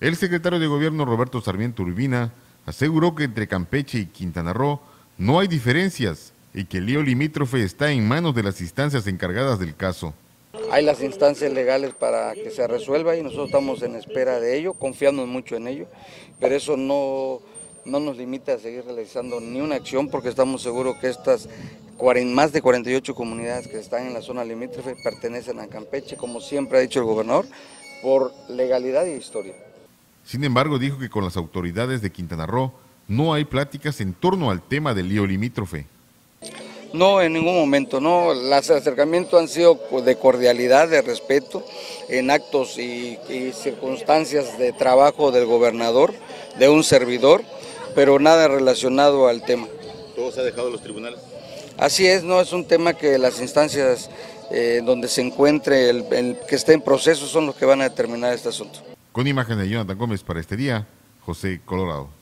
El secretario de Gobierno Roberto Sarmiento Urbina aseguró que entre Campeche y Quintana Roo no hay diferencias y que el lío limítrofe está en manos de las instancias encargadas del caso. Hay las instancias legales para que se resuelva y nosotros estamos en espera de ello, confiamos mucho en ello, pero eso no, no nos limita a seguir realizando ni una acción porque estamos seguros que estas más de 48 comunidades que están en la zona limítrofe pertenecen a Campeche, como siempre ha dicho el gobernador, por legalidad y historia. Sin embargo, dijo que con las autoridades de Quintana Roo no hay pláticas en torno al tema del lío limítrofe. No, en ningún momento, no. Los acercamientos han sido de cordialidad, de respeto, en actos y, y, circunstancias de trabajo del gobernador, de un servidor, pero nada relacionado al tema. ¿Todo se ha dejado en los tribunales? Así es, no es un tema que las instancias eh, donde se encuentre el, el que esté en proceso son los que van a determinar este asunto. Con imagen de Jonathan Gómez para este día, José Colorado.